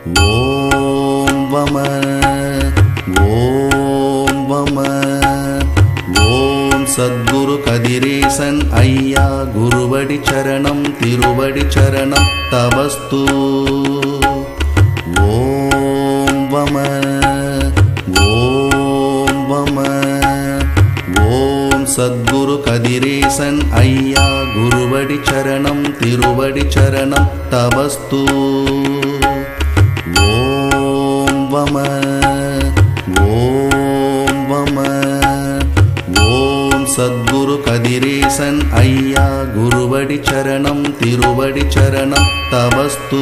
ॐ वम ॐ वम ों सद्गुरु कदिरेशन् अय्या तिरुवडि चरणं तवस्तु। ॐ वम ॐ वम वों सद्गुरुकदिरेशन् तिरुवडि चरणं तवस्तु। चरणं तिरुवडि चरणत्तवस्तु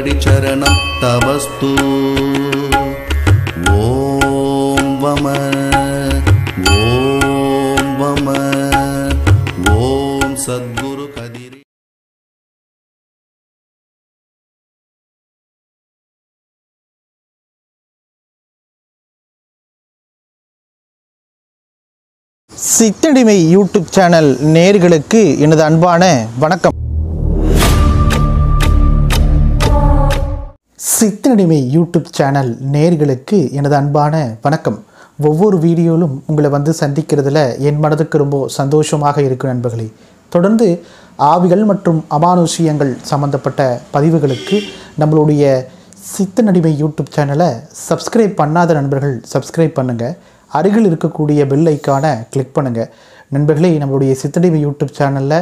திருவடி சரணம் தவஸ்து. ஓம் வம ஓம் வம ஓம் சத்குரு கதிரி. சித்தடிமை யூடியூப் சேனல் நேர்களுக்கு எனது அன்பான வணக்கம். சித்தனிமை யூடியூப் சேனல் நேர்களுக்கு எனது அன்பான வணக்கம். ஒவ்வொரு வீடியோவிலும் உங்களை வந்து சந்திக்கிறதுல என் மனதுக்கு ரொம்ப சந்தோஷமாக இருக்கும் நண்பர்களே. தொடர்ந்து ஆவிகள் மற்றும் அமானுஷியங்கள் சம்பந்தப்பட்ட பதிவுகளுக்கு நம்மளுடைய சித்தனடிமை யூடியூப் சேனலை சப்ஸ்கிரைப் பண்ணாத நண்பர்கள் சப்ஸ்கிரைப் பண்ணுங்கள் அருகில் இருக்கக்கூடிய பெல் ஐக்கானை கிளிக் பண்ணுங்கள் நண்பர்களே நம்மளுடைய சித்தடிமை யூடியூப் சேனலில்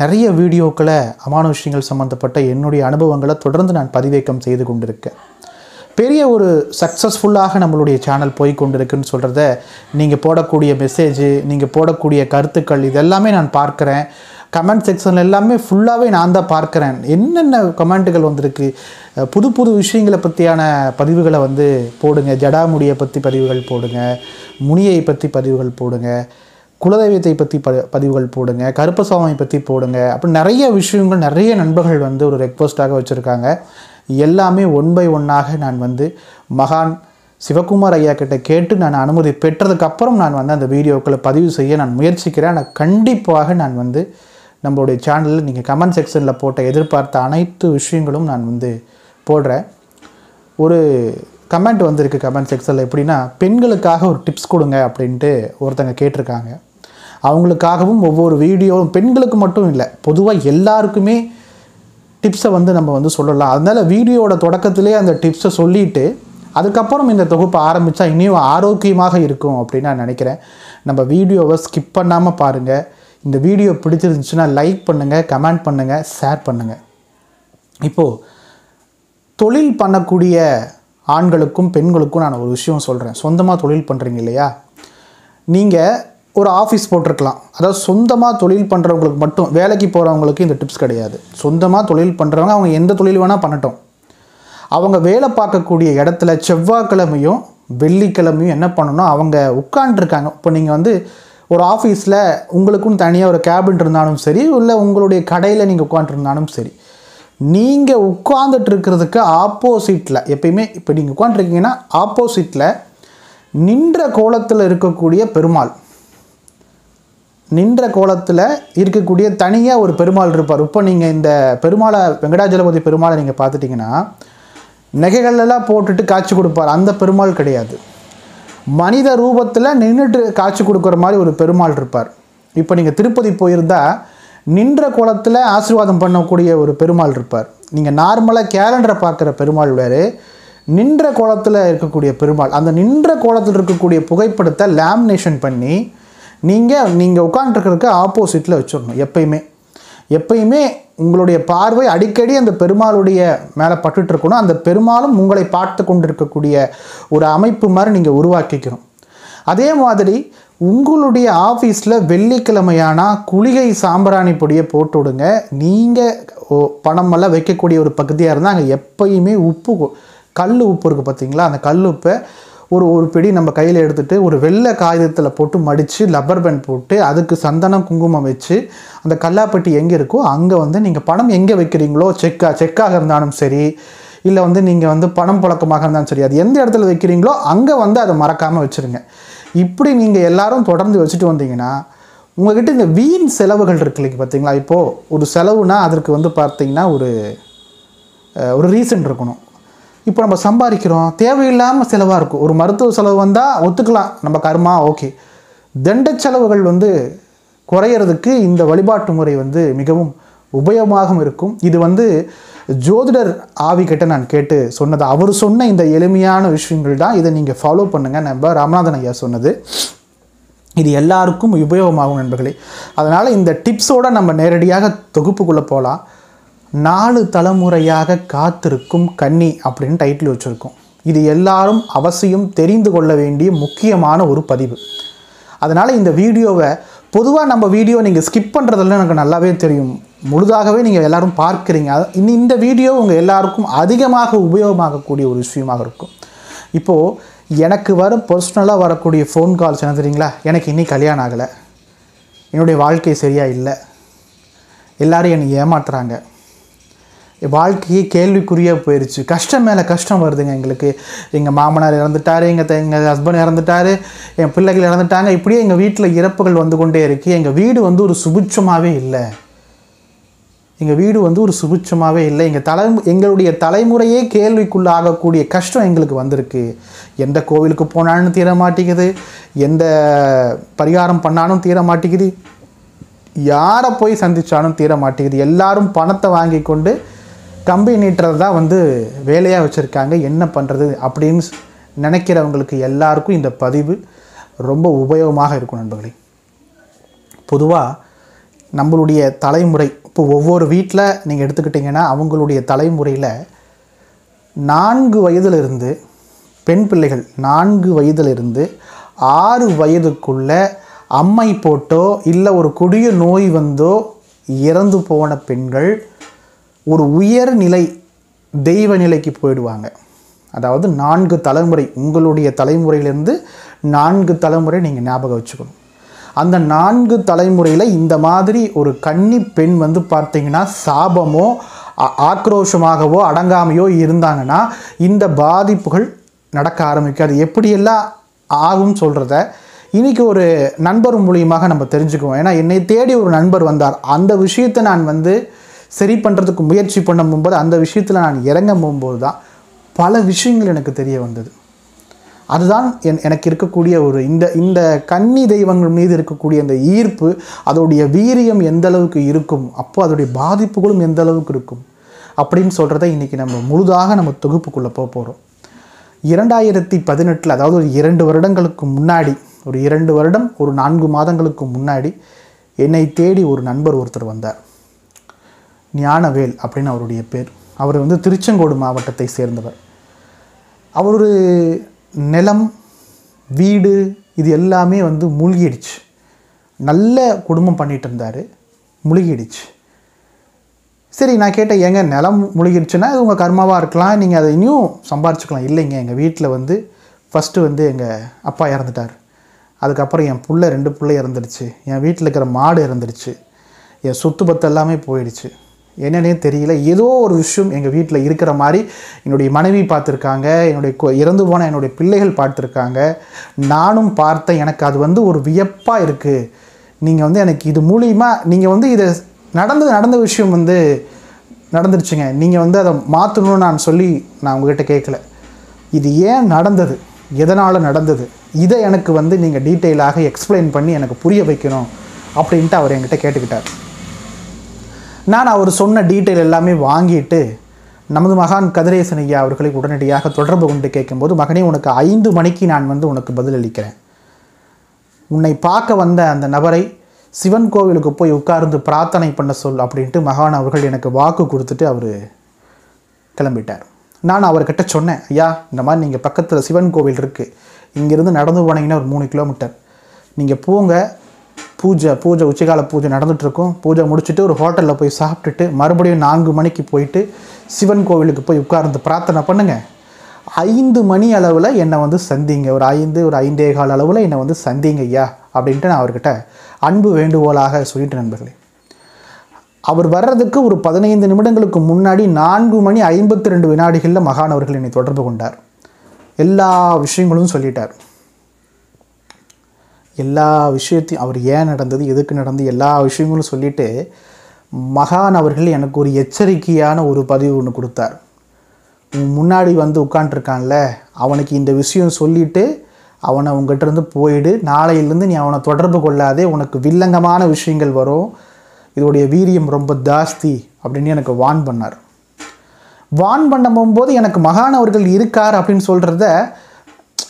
நிறைய வீடியோக்களை அமானுஷ்யங்கள் சம்மந்தப்பட்ட என்னுடைய அனுபவங்களை தொடர்ந்து நான் பதிவேக்கம் செய்து கொண்டிருக்கேன். பெரிய ஒரு சக்ஸஸ்ஃபுல்லாக நம்மளுடைய சேனல் போய் கொண்டிருக்குன்னு சொல்கிறத நீங்கள் போடக்கூடிய மெசேஜ் நீங்கள் போடக்கூடிய கருத்துக்கள் இதெல்லாமே நான் பார்க்குறேன். கமெண்ட் செக்ஷன் எல்லாமே ஃபுல்லாகவே நான் தான் பார்க்குறேன். என்னென்ன கமெண்ட்டுகள் வந்திருக்கு? புது புது விஷயங்களை பற்றியான பதிவுகளை வந்து போடுங்க. ஜடாமுடியை பற்றி பதிவுகள் போடுங்க. முனியை பற்றி பதிவுகள் போடுங்க. குலதெய்வத்தை பற்றி ப பதிவுகள் போடுங்க கருப்பசாமி பற்றி போடுங்க அப்படி நிறைய விஷயங்கள் நிறைய நண்பர்கள் வந்து ஒரு ரெக்வஸ்ட்டாக வச்சுருக்காங்க. எல்லாமே ஒன் பை ஒன்னாக நான் வந்து மகான் சிவகுமார் ஐயா கிட்ட கேட்டு நான் அனுமதி பெற்றதுக்கப்புறம் நான் வந்து அந்த வீடியோக்களை பதிவு செய்ய நான் முயற்சிக்கிறேன். ஆனால் கண்டிப்பாக நான் வந்து நம்மளுடைய சேனலில் நீங்கள் கமெண்ட் செக்ஷனில் போட்ட எதிர்பார்த்த அனைத்து விஷயங்களும் நான் வந்து போடுறேன். ஒரு கமெண்ட் வந்திருக்கு கமெண்ட் செக்ஷனில் எப்படின்னா பெண்களுக்காக ஒரு டிப்ஸ் கொடுங்க அப்படின்ட்டு ஒருத்தங்க கேட்டிருக்காங்க. அவங்களுக்காகவும் ஒவ்வொரு வீடியோவும் பெண்களுக்கு மட்டும் இல்லை பொதுவாக எல்லாருக்குமே டிப்ஸை வந்து நம்ம வந்து சொல்லலாம். அதனால் வீடியோவோட தொடக்கத்திலே அந்த டிப்ஸை சொல்லிவிட்டு அதுக்கப்புறம் இந்த தொகுப்பை ஆரம்பித்தா இனியும் ஆரோக்கியமாக இருக்கும் அப்படின்னு நான் நினைக்கிறேன். நம்ம வீடியோவை ஸ்கிப் பண்ணாமல் பாருங்கள் இந்த வீடியோ பிடிச்சிருந்துச்சுன்னா லைக் பண்ணுங்கள் கமெண்ட் பண்ணுங்கள் ஷேர் பண்ணுங்கள் இப்போது தொழில் பண்ணக்கூடிய ஆண்களுக்கும் பெண்களுக்கும் நான் ஒரு விஷயம் சொல்கிறேன் சொந்தமாக தொழில் பண்ணுறீங்க இல்லையா? நீங்கள் ஒரு ஆஃபீஸ் போட்டிருக்கலாம். அதாவது சொந்தமாக தொழில் பண்ணுறவங்களுக்கு மட்டும் வேலைக்கு போகிறவங்களுக்கு இந்த டிப்ஸ் கிடையாது. சொந்தமாக தொழில் பண்ணுறவங்க அவங்க எந்த தொழில் வேணால் பண்ணட்டும். அவங்க வேலை பார்க்கக்கூடிய இடத்துல செவ்வாய்க்கிழமையும் வெள்ளிக்கிழமையும் என்ன பண்ணணும் அவங்க உட்காண்ட்ருக்காங்க இப்போ நீங்கள் வந்து ஒரு ஆஃபீஸில் உங்களுக்கும் தனியாக ஒரு கேபின் இருந்தாலும் சரி இல்லை உங்களுடைய கடையில் நீங்கள் உட்காந்துருந்தாலும் சரி நீங்கள் உட்காந்துட்டு இருக்கிறதுக்கு ஆப்போசிட்டில் எப்பயுமே இப்போ நீங்கள் உட்காந்துருக்கீங்கன்னா ஆப்போசிட்டில் நின்ற கோலத்தில் இருக்கக்கூடிய பெருமாள் நின்ற கோலத்தில் இருக்கக்கூடிய தனியாக ஒரு பெருமாள் இருப்பார். இப்போ நீங்கள் இந்த பெருமாளை வெங்கடாஜலபதி பெருமாளை நீங்கள் பார்த்துட்டிங்கன்னா நகைகளெல்லாம் போட்டுட்டு காட்சி கொடுப்பார். அந்த பெருமாள் கிடையாது. மனித ரூபத்தில் நின்றுட்டு காட்சி கொடுக்குற மாதிரி ஒரு பெருமாள் இருப்பார். இப்போ நீங்கள் திருப்பதி போயிருந்தால் நின்ற கோலத்தில் ஆசீர்வாதம் பண்ணக்கூடிய ஒரு பெருமாள் இருப்பார். நீங்கள் நார்மலாக கேலண்டரை பார்க்குற பெருமாள் வேறு நின்ற கோலத்தில் இருக்கக்கூடிய பெருமாள். அந்த நின்ற கோலத்தில் இருக்கக்கூடிய புகைப்படத்தை லேமினேஷன் பண்ணி நீங்கள் நீங்கள் உட்காந்துருக்கிறதுக்கு ஆப்போசிட்டில் வச்சிடணும் எப்பயுமே. எப்பயுமே உங்களுடைய பார்வை அடிக்கடி அந்த பெருமாளுடைய மேலே பட்டுட்டு இருக்கணும். அந்த பெருமாளும் உங்களை பார்த்து கொண்டிருக்கக்கூடிய ஒரு அமைப்பு மாதிரி நீங்கள் உருவாக்கிக்கணும். அதே மாதிரி உங்களுடைய ஆஃபீஸில் வெள்ளிக்கிழமையானா குளிகை சாம்பிராணி பொடியை போட்டு விடுங்க. நீங்கள் பணமெல்லாம் வைக்கக்கூடிய ஒரு பகுதியாக இருந்தால் அங்கே எப்பயுமே உப்பு கல் உப்பு இருக்குது பார்த்தீங்களா அந்த கல் உப்பை ஒரு ஒரு பிடி நம்ம கையில் எடுத்துகிட்டு ஒரு வெள்ளை காகிதத்தில் போட்டு மடித்து லப்பர் பேண்ட் போட்டு அதுக்கு சந்தனம் குங்குமம் வச்சு அந்த கல்லாப்பட்டி எங்கே இருக்கோ அங்கே வந்து நீங்கள் பணம் எங்கே வைக்கிறீங்களோ? செக்கா செக்காக இருந்தாலும் சரி இல்லை வந்து நீங்கள் வந்து பணம் புழக்கமாக இருந்தாலும் சரி அது எந்த இடத்துல வைக்கிறீங்களோ அங்கே வந்து அதை மறக்காமல் வச்சுருங்க. இப்படி நீங்கள் எல்லாரும் தொடர்ந்து வச்சுட்டு வந்தீங்கன்னா உங்கள்கிட்ட இந்த வீண் செலவுகள் இருக்கு இல்லைங்க பார்த்தீங்களா இப்போது ஒரு செலவுனால் அதற்கு வந்து பார்த்திங்கன்னா ஒரு ஒரு ரீசன் இருக்கணும். இப்போ நம்ம சம்பாதிக்கிறோம் தேவையில்லாமல் செலவாக இருக்கும். ஒரு மருத்துவ செலவு வந்தால் ஒத்துக்கலாம். நம்ம கர்மா ஓகே. தண்ட செலவுகள் வந்து குறையிறதுக்கு இந்த வழிபாட்டு முறை வந்து மிகவும் உபயோகமாக இருக்கும். இது வந்து ஜோதிடர் ஆவி கிட்ட நான் கேட்டு சொன்னது. அவர் சொன்ன இந்த எளிமையான விஷயங்கள் தான். இதை நீங்கள் ஃபாலோ பண்ணுங்கள் நம்ம ராமநாதன் ஐயா சொன்னது. இது எல்லாருக்கும் உபயோகமாகும் நண்பர்களே. அதனால் இந்த டிப்ஸோட நம்ம நேரடியாக தொகுப்புக்குள்ளே போகலாம் நாலு தலைமுறையாக காத்திருக்கும் கன்னி அப்படின்னு டைட்டில் வச்சுருக்கோம். இது எல்லாரும் அவசியம் தெரிந்து கொள்ள வேண்டிய முக்கியமான ஒரு பதிவு. அதனால் இந்த வீடியோவை பொதுவாக நம்ம வீடியோ நீங்கள் ஸ்கிப் பண்ணுறதெல்லாம் எனக்கு நல்லாவே தெரியும். முழுதாகவே நீங்கள் எல்லாரும் பார்க்குறீங்க. அது- இந்த- இந்த வீடியோ உங்கள் எல்லாருக்கும் அதிகமாக உபயோகமாகக்கூடிய ஒரு விஷயமாக இருக்கும். இப்போது எனக்கு வர பர்சனலாக வரக்கூடிய ஃபோன் கால்ஸ் என்ன தெரியுங்களா? எனக்கு இன்னி கல்யாணம் ஆகலை. என்னுடைய வாழ்க்கை சரியாக இல்லை. எல்லோரும் என்னை ஏமாற்றுறாங்க வாழ்க்கையே கேள்விக்குறியாக போயிடுச்சு கஷ்டம் மேலே கஷ்டம் வருதுங்க எங்களுக்கு. எங்கள் மாமனார் இறந்துட்டாரு எங்கள் எங்கள் ஹஸ்பண்ட் இறந்துட்டாரு என் பிள்ளைகள் இறந்துட்டாங்க. இப்படியே எங்கள் வீட்டில் இறப்புகள் வந்து கொண்டே இருக்குது எங்கள் வீடு வந்து ஒரு சுபிட்சமாகவே இல்லை. எங்கள் வீடு வந்து ஒரு சுபிட்சமாகவே இல்லை. எங்கள் தலை எங்களுடைய தலைமுறையே கேள்விக்குள்ளாகக்கூடிய கஷ்டம் எங்களுக்கு வந்திருக்கு. எந்த கோவிலுக்கு போனாலும் தீர மாட்டேங்குது எந்த பரிகாரம் பண்ணாலும் தீர மாட்டேங்குது யாரை போய் சந்திச்சாலும் தீர மாட்டேங்குது எல்லாரும் பணத்தை வாங்கி கொண்டு கம்பி நீட்டுறது தான் வந்து வேலையாக வச்சுருக்காங்க. என்ன பண்ணுறது அப்படின்னு நினைக்கிறவங்களுக்கு எல்லாருக்கும் இந்த பதிவு ரொம்ப உபயோகமாக இருக்கும் நண்பர்களே. பொதுவாக நம்மளுடைய தலைமுறை இப்போ ஒவ்வொரு வீட்டில் நீங்கள் எடுத்துக்கிட்டிங்கன்னா அவங்களுடைய தலைமுறையில் நான்கு வயதிலிருந்து பெண் பிள்ளைகள் நான்கு வயதிலிருந்து ஆறு வயதுக்குள்ள அம்மை போட்டோ இல்லை ஒரு கொடிய நோய் வந்தோ இறந்து போன பெண்கள் ஒரு உயர்நிலை தெய்வ நிலைக்கு போயிடுவாங்க. அதாவது நான்கு தலைமுறை உங்களுடைய தலைமுறையிலேருந்து நான்கு தலைமுறை நீங்கள் ஞாபகம் வச்சுக்கணும். அந்த நான்கு தலைமுறையில் இந்த மாதிரி ஒரு கன்னி பெண் வந்து பார்த்தீங்கன்னா சாபமோ ஆக்ரோஷமாகவோ அடங்காமையோ இருந்தாங்கன்னா இந்த பாதிப்புகள் நடக்க ஆரம்பிக்காது. எப்படியெல்லாம் ஆகும் சொல்கிறத இன்றைக்கி ஒரு நண்பர் மூலியமாக நம்ம தெரிஞ்சுக்குவோம். ஏன்னா என்னை தேடி ஒரு நண்பர் வந்தார். அந்த விஷயத்தை நான் வந்து சரி பண்ணுறதுக்கு முயற்சி பண்ண போகும்போது அந்த விஷயத்தில் நான் இறங்க போகும்போது தான் பல விஷயங்கள் எனக்கு தெரிய வந்தது. அதுதான் என் எனக்கு இருக்கக்கூடிய ஒரு இந்த இந்த கன்னி தெய்வங்கள் மீது இருக்கக்கூடிய அந்த ஈர்ப்பு அதோடைய வீரியம் எந்த அளவுக்கு இருக்கும் அப்போ அதோடைய பாதிப்புகளும் எந்த அளவுக்கு இருக்கும் அப்படின்னு சொல்கிறத இன்றைக்கி நம்ம முழுதாக நம்ம தொகுப்புக்குள்ளே போக போகிறோம் இரண்டாயிரத்தி பதினெட்டில் அதாவது ஒரு இரண்டு வருடங்களுக்கு முன்னாடி ஒரு இரண்டு வருடம் ஒரு நான்கு மாதங்களுக்கு முன்னாடி என்னை தேடி ஒரு நண்பர் ஒருத்தர் வந்தார். ஞானவேல் அப்படின்னு அவருடைய பேர். அவர் வந்து திருச்செங்கோடு மாவட்டத்தை சேர்ந்தவர். அவர் நிலம் வீடு இது எல்லாமே வந்து மூழ்கிடுச்சு. நல்ல குடும்பம் பண்ணிட்டு இருந்தார் முழுகிடுச்சு. சரி நான் கேட்டேன் ஏங்க நிலம் முழுகிடுச்சுன்னா உங்கள் கர்மாவாக இருக்கலாம். நீங்கள் அதை இன்னும் சம்பாரிச்சுக்கலாம். இல்லைங்க எங்கள் வீட்டில் வந்து ஃபஸ்ட்டு வந்து எங்கள் அப்பா இறந்துட்டார். அதுக்கப்புறம் என் பிள்ளை ரெண்டு பிள்ளை இறந்துடுச்சு. என் வீட்டில் இருக்கிற மாடு இறந்துடுச்சு. என் சொத்து பத்து எல்லாமே போயிடுச்சு. என்னன்னே தெரியல. ஏதோ ஒரு விஷயம் எங்கள் வீட்டில் இருக்கிற மாதிரி என்னுடைய மனைவி பார்த்துருக்காங்க என்னுடைய கொ- இறந்து போன என்னுடைய பிள்ளைகள் பார்த்துருக்காங்க. நானும் பார்த்தேன் எனக்கு அது வந்து ஒரு வியப்பாக இருக்குது நீங்கள் வந்து எனக்கு இது மூலியமாக நீங்கள் வந்து இதை நடந்தது நடந்த விஷயம் வந்து நடந்துருச்சுங்க. நீங்கள் வந்து அதை மாற்றணும்னு நான் சொல்லி நான் உங்ககிட்ட கேட்கல இது ஏன் நடந்தது? எதனால் நடந்தது? இதை எனக்கு வந்து நீங்கள் டீட்டெயிலாக எக்ஸ்பிளைன் பண்ணி எனக்கு புரிய வைக்கணும் அப்படின்ட்டு அவர் என்கிட்ட கேட்டுக்கிட்டார். நான் அவர் சொன்ன டீட்டெயில் எல்லாமே வாங்கிட்டு நமது மகான் கதிரேசன் ஐயா அவர்களை உடனடியாக தொடர்பு கொண்டு கேட்கும்போது மகனே உனக்கு ஐந்து மணிக்கு நான் வந்து உனக்கு பதிலளிக்கிறேன். உன்னை பார்க்க வந்த அந்த நபரை சிவன் கோவிலுக்கு போய் உட்கார்ந்து பிரார்த்தனை பண்ண சொல் அப்படின்ட்டு மகான் அவர்கள் எனக்கு வாக்கு கொடுத்துட்டு அவர் கிளம்பிட்டார். நான் அவர்கிட்ட சொன்னேன் ஐயா இந்த மாதிரி நீங்கள் பக்கத்தில் சிவன் கோவில் இருக்குது இங்கேருந்து நடந்து போனீங்கன்னா ஒரு மூணு கிலோமீட்டர். நீங்கள் போங்க பூஜை பூஜை உச்சிகால பூஜை நடந்துகிட்ருக்கும் பூஜை முடிச்சுட்டு ஒரு ஹோட்டலில் போய் சாப்பிட்டுட்டு மறுபடியும் நான்கு மணிக்கு போயிட்டு சிவன் கோவிலுக்கு போய் உட்கார்ந்து பிரார்த்தனை பண்ணுங்க. ஐந்து மணி அளவில் என்னை வந்து சந்திங்க. ஒரு ஐந்து ஒரு ஐந்தே கால அளவில் என்னை வந்து சந்திங்க ஐயா அப்படின்ட்டு நான் அவர்கிட்ட அன்பு வேண்டுகோளாக சொல்லிட்டு நண்பர்களே. அவர் வர்றதுக்கு ஒரு பதினைந்து நிமிடங்களுக்கு முன்னாடி நான்கு மணி ஐம்பத்தி ரெண்டு வினாடிகளில் மகானவர்கள் என்னை தொடர்பு கொண்டார். எல்லா விஷயங்களும் சொல்லிட்டார். எல்லா விஷயத்தையும் அவர் ஏன் நடந்தது எதுக்கு நடந்தது எல்லா விஷயங்களும் சொல்லிட்டு மகான் அவர்கள் எனக்கு ஒரு எச்சரிக்கையான ஒரு பதிவு ஒன்று கொடுத்தார். முன்னாடி வந்து உட்காண்ட்ருக்கான்ல அவனுக்கு இந்த விஷயம் சொல்லிவிட்டு அவனை உங்ககிட்ட இருந்து போயிடு நாளையிலேருந்து நீ அவனை தொடர்பு கொள்ளாதே உனக்கு வில்லங்கமான விஷயங்கள் வரும் இதோடைய வீரியம் ரொம்ப ஜாஸ்தி அப்படின்னு எனக்கு வான் பண்ணார். வான் பண்ண போகும்போது எனக்கு மகான் அவர்கள் இருக்கார் அப்படின்னு சொல்கிறத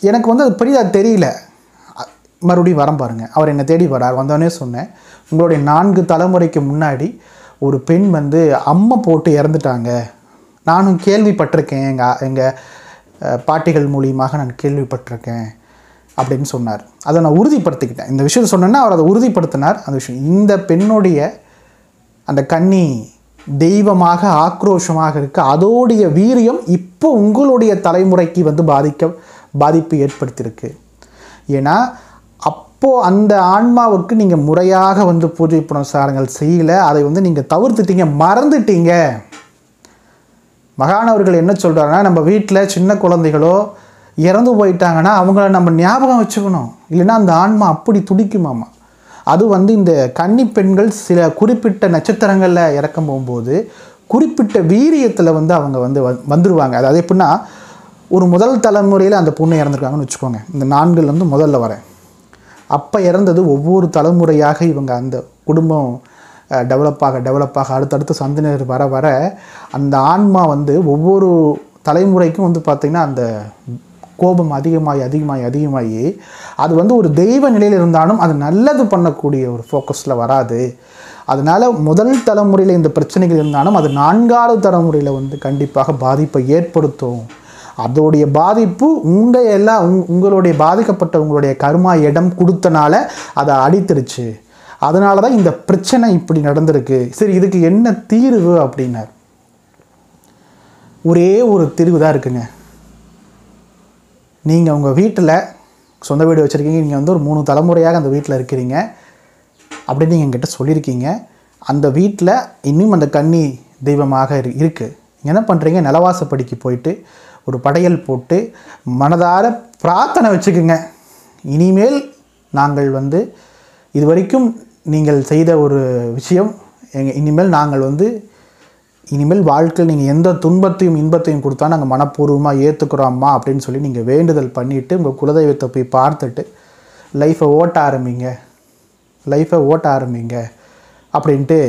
எனக்கு வந்து அது பெரிய தெரியல. மறுபடியும் வரம் பாருங்கள் அவர் என்னை தேடி வரார். வந்தோடனே சொன்னேன் உங்களுடைய நான்கு தலைமுறைக்கு முன்னாடி ஒரு பெண் வந்து அம்மை போட்டு இறந்துட்டாங்க. நானும் கேள்விப்பட்டிருக்கேன். எங்கள் எங்கள் பாட்டிகள் மூலியமாக நான் கேள்விப்பட்டிருக்கேன். அப்படின்னு சொன்னார். அதை நான் உறுதிப்படுத்திக்கிட்டேன். இந்த விஷயத்தை சொன்னேன்னா அவர் அதை உறுதிப்படுத்தினார். அந்த விஷயம் இந்த பெண்ணுடைய அந்த கன்னி தெய்வமாக ஆக்ரோஷமாக இருக்குது அதோடைய வீரியம் இப்போ உங்களுடைய தலைமுறைக்கு வந்து பாதிக்க பாதிப்பு ஏற்படுத்தியிருக்கு. ஏன்னா அப்போது அந்த ஆன்மாவுக்கு நீங்கள் முறையாக வந்து பூஜை புனஸ்காரங்கள் செய்யலை அதை வந்து நீங்கள் தவிர்த்துட்டீங்க மறந்துட்டீங்க. மகானவர்கள் என்ன சொல்கிறாருன்னா நம்ம வீட்டில் சின்ன குழந்தைகளோ இறந்து போயிட்டாங்கன்னா அவங்கள நம்ம ஞாபகம் வச்சுக்கணும். இல்லைன்னா அந்த ஆன்மா அப்படி துடிக்குமாமா. அது வந்து இந்த கன்னி பெண்கள் சில குறிப்பிட்ட நட்சத்திரங்களில் இறக்கம் போகும்போது குறிப்பிட்ட வீரியத்தில் வந்து அவங்க வந்து வந்துடுவாங்க அதாவது எப்படின்னா ஒரு முதல் தலைமுறையில் அந்த பொண்ணு இறந்துருக்காங்கன்னு வச்சுக்கோங்க. இந்த நான்குலேருந்து முதல்ல வரேன் அப்போ இறந்தது ஒவ்வொரு தலைமுறையாக இவங்க அந்த குடும்பம் டெவலப்பாக டெவலப்பாக அடுத்தடுத்து சந்தினர் வர வர அந்த ஆன்மா வந்து ஒவ்வொரு தலைமுறைக்கும் வந்து பார்த்திங்கன்னா அந்த கோபம் அதிகமாகி அதிகமாகி அதிகமாகி அது வந்து ஒரு தெய்வ நிலையில் இருந்தாலும் அது நல்லது பண்ணக்கூடிய ஒரு ஃபோக்கஸில் வராது. அதனால் முதல் தலைமுறையில் இந்த பிரச்சனைகள் இருந்தாலும் அது நான்காவது தலைமுறையில் வந்து கண்டிப்பாக பாதிப்பை ஏற்படுத்தும். அதோடைய பாதிப்பு உங்கள் எல்லா உங் உங்களுடைய பாதிக்கப்பட்ட உங்களுடைய கர்மா இடம் கொடுத்தனால அதை அடித்துருச்சு. அதனால தான் இந்த பிரச்சனை இப்படி நடந்திருக்கு. சரி இதுக்கு என்ன தீர்வு அப்படின்னார். ஒரே ஒரு தீர்வு தான் இருக்குங்க. நீங்கள் உங்கள் வீட்டில் சொந்த வீடு வச்சுருக்கீங்க நீங்கள் வந்து ஒரு மூணு தலைமுறையாக அந்த வீட்டில் இருக்கிறீங்க அப்படின்னு நீங்கள் என்கிட்ட சொல்லியிருக்கீங்க. அந்த வீட்டில் இன்னும் அந்த கன்னி தெய்வமாக இரு இருக்குது நீங்கள் என்ன பண்ணுறீங்க நிலவாசப்படிக்கு போயிட்டு ஒரு படையல் போட்டு மனதார பிரார்த்தனை வச்சுக்குங்க. இனிமேல் நாங்கள் வந்து இது வரைக்கும் நீங்கள் செய்த ஒரு விஷயம் எங்கள் இனிமேல் நாங்கள் வந்து இனிமேல் வாழ்க்கையில் நீங்கள் எந்த துன்பத்தையும் இன்பத்தையும் கொடுத்தா நாங்கள் மனப்பூர்வமாக ஏற்றுக்கிறோம்மா அப்படின்னு சொல்லி நீங்கள் வேண்டுதல் பண்ணிவிட்டு உங்கள் குலதெய்வத்தை போய் பார்த்துட்டு லைஃப்பை ஓட்ட ஆரம்பிங்க. லைஃப்பை ஓட்ட ஆரம்பிங்க. அப்படின்ட்டு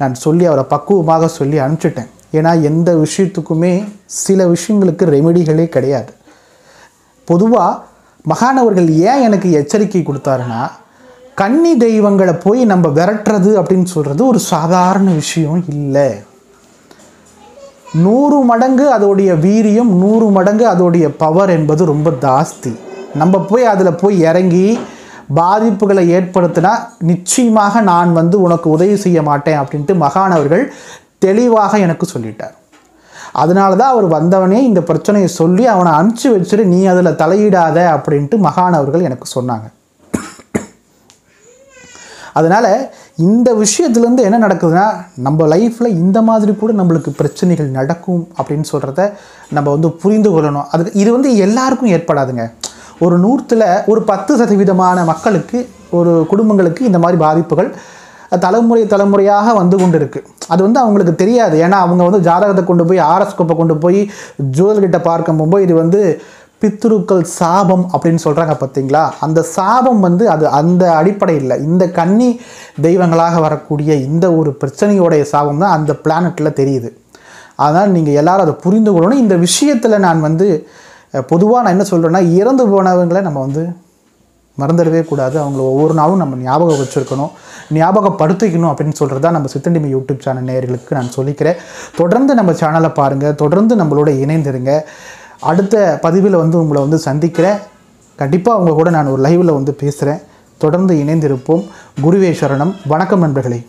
நான் சொல்லி அவரை பக்குவமாக சொல்லி அனுப்பிச்சிட்டேன். ஏன்னா எந்த விஷயத்துக்குமே சில விஷயங்களுக்கு ரெமெடிகளே கிடையாது. பொதுவாக மகானவர்கள் ஏன் எனக்கு எச்சரிக்கை கொடுத்தாருன்னா கன்னி தெய்வங்களை போய் நம்ம விரட்டுறது அப்படின்னு சொல்கிறது ஒரு சாதாரண விஷயம் இல்லை. நூறு மடங்கு அதோடைய வீரியம் நூறு மடங்கு அதோடைய பவர் என்பது ரொம்ப ஜாஸ்தி. நம்ம போய் அதில் போய் இறங்கி பாதிப்புகளை ஏற்படுத்தினா நிச்சயமாக நான் வந்து உனக்கு உதவி செய்ய மாட்டேன் அப்படின்ட்டு மகானவர்கள் தெளிவாக எனக்கு சொல்லிட்டார். அதனால தான் அவர் வந்தவனே இந்த பிரச்சனையை சொல்லி அவனை அனுப்பிச்சி வச்சுட்டு நீ அதில் தலையிடாத அப்படின்ட்டு மகானவர்கள் எனக்கு சொன்னாங்க. அதனால் இந்த விஷயத்துலேருந்து என்ன நடக்குதுன்னா நம்ம லைஃப்பில் இந்த மாதிரி கூட நம்மளுக்கு பிரச்சனைகள் நடக்கும் அப்படின்னு சொல்கிறத நம்ம வந்து புரிந்து கொள்ளணும். அதுக்கு இது வந்து எல்லாருக்கும் ஏற்படாதுங்க. ஒரு நூற்றில் ஒரு பத்து சதவீதமான மக்களுக்கு ஒரு குடும்பங்களுக்கு இந்த மாதிரி பாதிப்புகள் தலைமுறை தலைமுறையாக வந்து கொண்டுருக்கு. அது வந்து அவங்களுக்கு தெரியாது. ஏன்னா அவங்க வந்து ஜாதகத்தை கொண்டு போய் ஆரஸ்கோப்பை கொண்டு போய் ஜோதிகிட்ட பார்க்கும் போகும்போது இது வந்து பித்ருக்கள் சாபம் அப்படின்னு சொல்கிறாங்க பார்த்தீங்களா அந்த சாபம் வந்து அது அந்த அடிப்படையில் இந்த கன்னி தெய்வங்களாக வரக்கூடிய இந்த ஒரு பிரச்சனையோடைய சாபம் தான் அந்த பிளானட்டில் தெரியுது. அதனால் நீங்கள் எல்லாரும் அதை புரிந்து கொள்ளணும். இந்த விஷயத்தில் நான் வந்து பொதுவாக நான் என்ன சொல்கிறேன்னா இறந்து போனவங்களை நம்ம வந்து மறந்துடவே கூடாது. அவங்கள ஒவ்வொரு நாளும் நம்ம ஞாபகம் வச்சுருக்கணும். ஞாபகப்படுத்திக்கணும் அப்படின்னு சொல்கிறது தான் நம்ம சித்தண்டிமை யூடியூப் சேனல் நேர்களுக்கு நான் சொல்லிக்கிறேன். தொடர்ந்து நம்ம சேனலை பாருங்கள் தொடர்ந்து நம்மளோட இணைந்திருங்க. அடுத்த பதிவில் வந்து உங்களை வந்து சந்திக்கிறேன். கண்டிப்பாக அவங்க கூட நான் ஒரு லைவில் வந்து பேசுகிறேன் தொடர்ந்து இணைந்திருப்போம். குருவேஸ்வரனம் வணக்கம் நண்பர்களே.